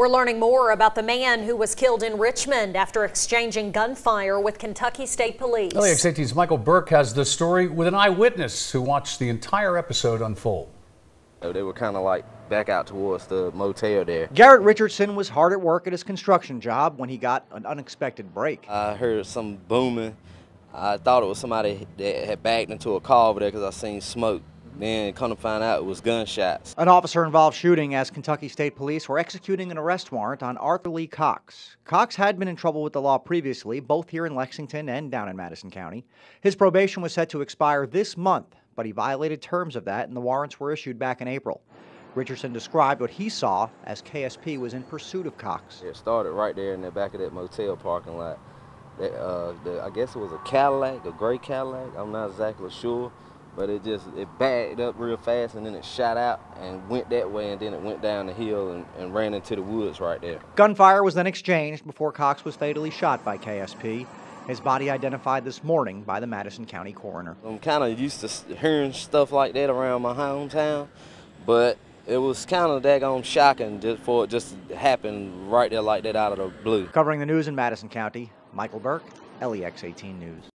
We're learning more about the man who was killed in Richmond after exchanging gunfire with Kentucky State Police. LEX 18's Michael Burke has the story with an eyewitness who watched the entire episode unfold. They were kind of like back out towards the motel there. Garrett Richardson was hard at work at his construction job when he got an unexpected break. I heard some booming. I thought it was somebody that had backed into a car over there because I seen smoke. Then come to find out it was gunshots. An officer involved shooting as Kentucky State Police were executing an arrest warrant on Arthur Lee Cox. Cox had been in trouble with the law previously, both here in Lexington and down in Madison County. His probation was set to expire this month, but he violated terms of that and the warrants were issued back in April. Richardson described what he saw as KSP was in pursuit of Cox. It started right there in the back of that motel parking lot. That, uh, the, I guess it was a Cadillac, a gray Cadillac. I'm not exactly sure but it just it backed up real fast and then it shot out and went that way and then it went down the hill and, and ran into the woods right there. Gunfire was then exchanged before Cox was fatally shot by KSP. His body identified this morning by the Madison County coroner. I'm kind of used to hearing stuff like that around my hometown, but it was kind of daggone shocking just for it just to happen right there like that out of the blue. Covering the news in Madison County, Michael Burke, LEX 18 News.